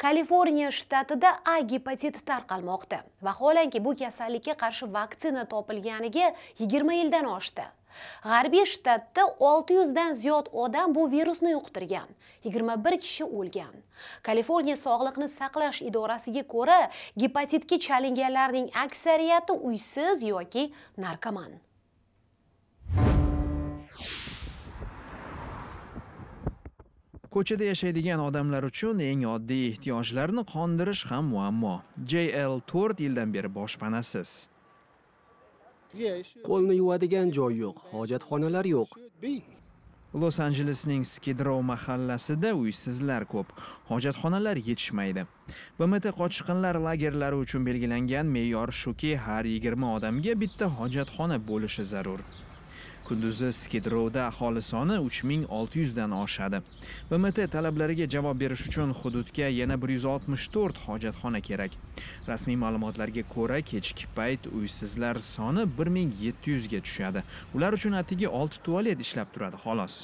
kaliforniya shtatida a gepatiti tarqalmoqda. Vaholanki bu kasallikka qarshi vaksina topilganiga 20 yildan oshdi. G'arbiy shtatda 600 dan ziyod odam bu virusni yuqtirgan. 21 kishi o'lgan. Kaliforniya sog'liqni saqlash idorasiga ko'ra gepatitga chalinganlarning aksariyati uysiz yoki narkoman. Ko'chada yashaydigan odamlar uchun eng oddiy ehtiyojlarni qondirish ham muammo. Jl to'rt yildan beri boshpanasiz. Qo'lni yuvadigan joy yo'q hojatxonalar yo'q. Los anjelesning skidrow mahallasida uysizlar ko'p hojatxonalar yetishmaydi. Bmt qochqinlar lagerlari uchun belgilangan me'yor shuki har yigirma odamga bitta hojatxona bo'lishi zarur kunduzi skidrovda aholi soni 3600 dan oshadi. Bmt talablariga javob berish uchun hududga yana 164 hojatxona kerak. Rasmiy ma'lumotlarga ko'ra kechki payt uysizlar soni 1700 ga tushadi. Ular uchun atigi 6 tualet ishlab turadi xolos.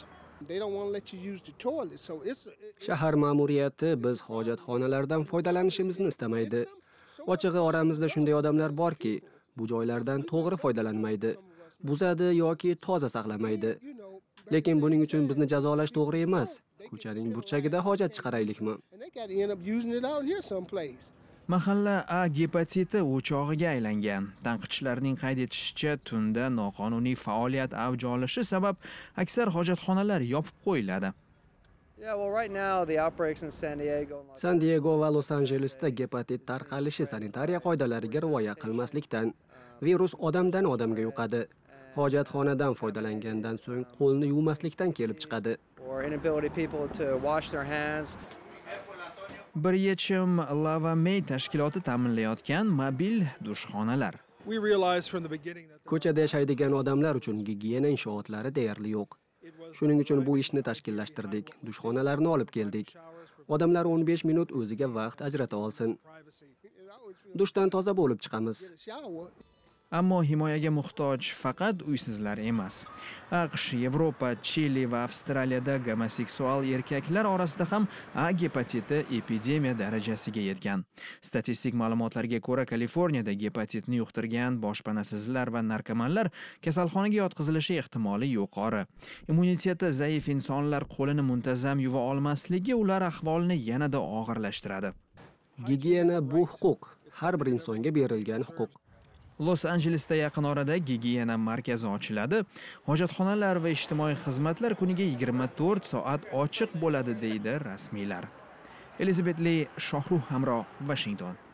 Shahar ma'muriyati biz hojatxonalardan foydalanishimizni istamaydi. Ochig'i oramizda shunday odamlar borki bu joylardan to'g'ri foydalanmaydi buzadi yoki toza saqlamaydi. Lekin buning uchun bizni jazolash to'g'ri emas. Ko'chaning burchagida hojat chiqaraylikmi? Mahalla a gepatiti o'chog'iga aylangan. Tanqidchilarning qayd etishicha tunda noqonuniy faoliyat avj olishi sabab aksar hojatxonalar yopib qo'yiladi. San diego va los anjelesda gepatit tarqalishi sanitariya qoidalariga rioya qilmaslikdan virus odamdan odamga yuqadi hojatxonadan foydalangandan so'ng qo'lni yuvmaslikdan kelib chiqadi. Bir yechim lava may tashkiloti ta'minlayotgan mobil dushxonalar. Ko'chada yashaydigan odamlar uchun gigiyena inshootlari deyarli yo'q. Shuning uchun bu ishni tashkillashtirdik dushxonalarni olib keldik. Odamlar 15 minut o'ziga vaqt ajrata olsin. Dushdan toza bo'lib chiqamiz ammo himoyaga muhtoj faqat uysizlar emas. Aqsh yevropa chili va avstraliyada gomoseksual erkaklar orasida ham a gepatiti epidemiya darajasiga yetgan. Statistik ma'lumotlarga ko'ra kaliforniyada gepatitni yuqtirgan boshpanasizlar va narkomanlar kasalxonaga yotqizilishi ehtimoli yuqori. Immuniteti zaif insonlar qo'lini muntazam yuva olmasligi ular ahvolini yanada og'irlashtiradi. Gigiyena bu huquq. Har bir insonga berilgan huquq. Los anjelesda yaqin orada gigiyena markazi ochiladi. Hojatxonalar va ijtimoiy xizmatlar kuniga 24 soat ochiq bo'ladi deydi rasmiylar. Elizabet li shohruh hamro vashington